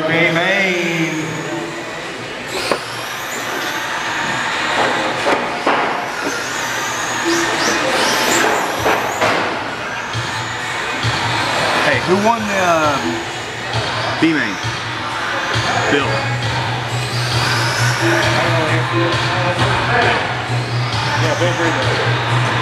luck, A Main. Hey, who won the uh, B main? Bill. Yeah.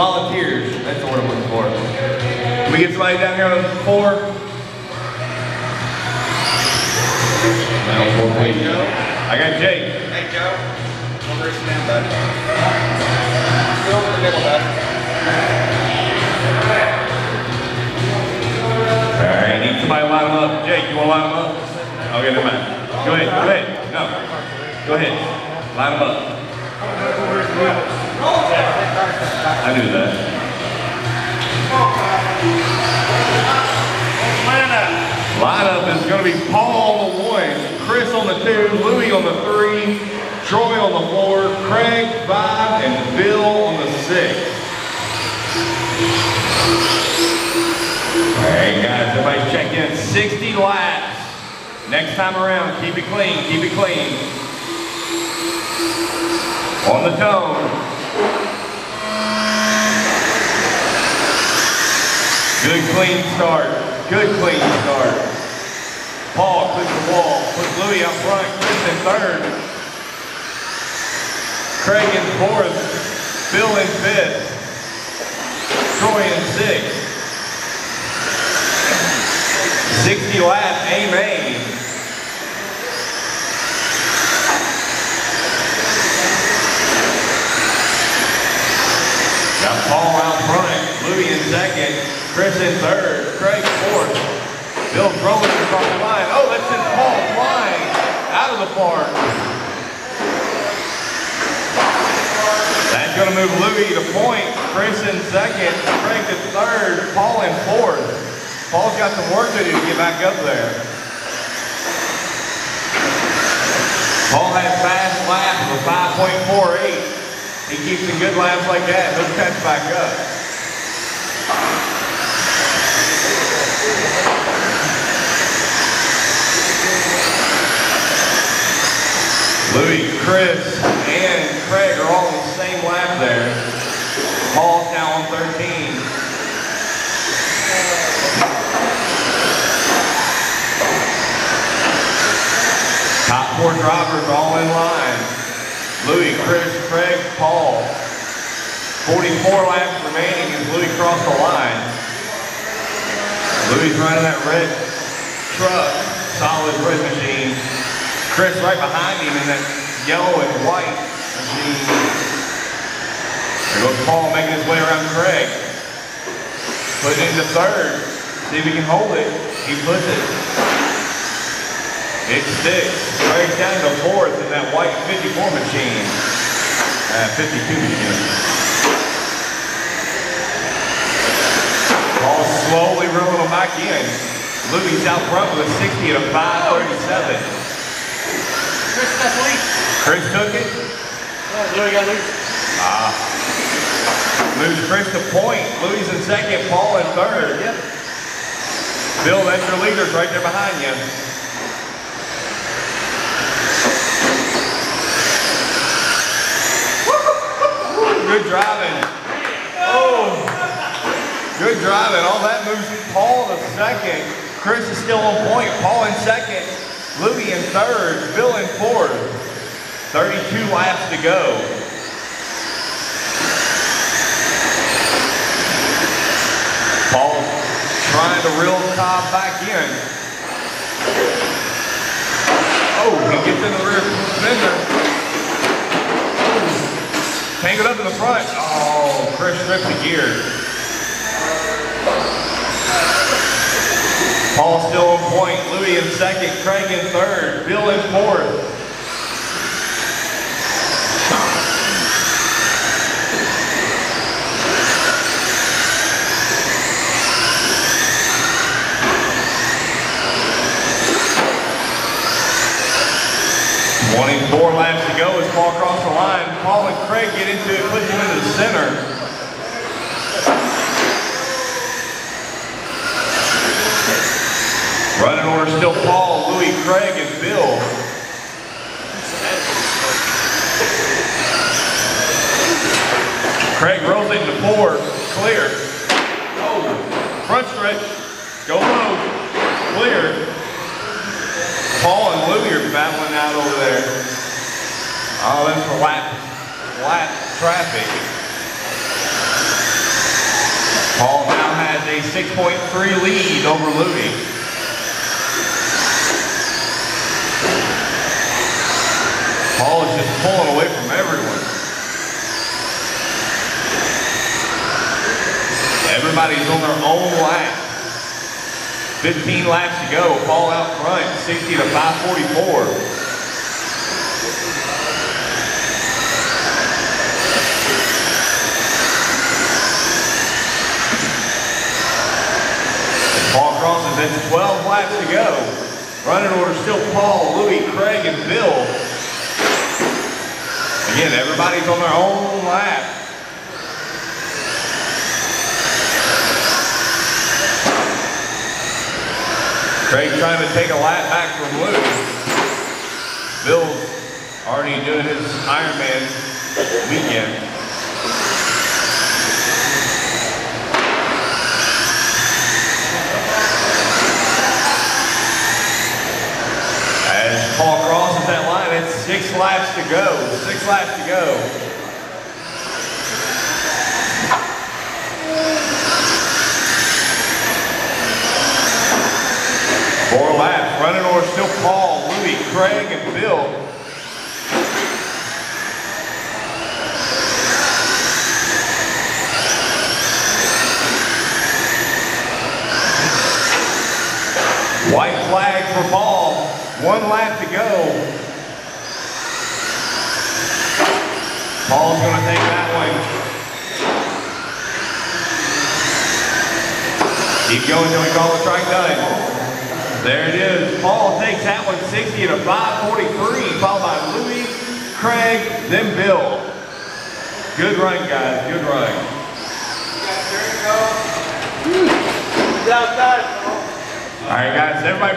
Volunteers. That's the word I'm looking for. Can we get somebody down here on the floor? Down on the floor. I got Jake. Hey, Joe. I'm racing down, bud. Go over the middle, bud. All right, need somebody to line them up. Jake, you want to line them up? Okay, never mind. Go ahead, go ahead. No, go ahead. Line them up. I knew that. Lineup is going to be Paul on the one, Chris on the two, Louie on the three, Troy on the four, Craig five, and Bill on the six. All right, guys, everybody check in. 60 laps. Next time around, keep it clean, keep it clean. On the tone. Good clean start. Good clean start. Paul click the wall. Put Louis out front. Chris in third. Craig in fourth. Bill in fifth. Troy in sixth. 60 lap A main. Got Paul out front, Louis in second, Chris in third, Craig fourth. Bill it across the line. Oh, that sends Paul flying out of the park. That's gonna move Louis to point, Chris in second, Craig to third, Paul in fourth. Paul's got some work to do to get back up there. Paul has fast laps of 5.48. He keeps the good laps like that, he'll catch back up. Louis, Chris, and Craig are all on the same lap there. Paul's now on 13. Top four drivers all in line. Louis, Chris, Craig, Paul. 44 laps remaining as Louis crossed the line. Louis running that red truck, solid red machine. Chris right behind him in that yellow and white machine. There goes Paul making his way around Craig. Put it into third. See if he can hold it. He puts it. It sticks. Craig's down to fourth in that white 54 machine. Uh, 52 machine. Paul slowly rolling them back in. Louis out front with a 60 and a 537. Chris, lead. Chris took it. Yeah, Louis got lead. Ah. Moves Chris to point. Louis in second, Paul in third. Yep. Bill, that's your leaders right there behind you. good driving. Oh, good driving. All that moves Paul to second. Chris is still on point. Paul in second. Louis in third. Bill in fourth. 32 laps to go. Paul trying to reel Cobb back in. Oh, he gets in the rear fender. Tangled up in the front. Oh, Chris stripped the gear. Paul still on point. In second. Craig in third. Bill in fourth. Twenty-four laps to go as Paul crosses the line. Paul and Craig get into it, push him into the center. Running order still Paul, Louis, Craig, and Bill. Craig rolls into four, clear. Oh, front stretch, go low, clear. Paul and Louis are battling out over there. Oh, that's for lap, lap traffic. Paul now has a 6.3 lead over Louis. Paul is just pulling away from everyone. Everybody's on their own lap. 15 laps to go. Paul out front, 60 to 544. Paul crosses into 12 laps to go. Running order still Paul, Louis, Craig, and Bill. Again, everybody's on their own lap. Craig trying to take a lap back from Louis. Bill's already doing his Ironman weekend. As Paul crosses that line, it's six laps to go. Six laps to go. Four laps. Running order still Paul, Louis, Craig, and Bill. White flag for Paul. One lap to go. Paul's going to take that one. Keep going until we call the track done. There it is. Paul takes that one 60 to 543, followed by Louis, Craig, then Bill. Good run, guys. Good run. All right, guys. Everybody.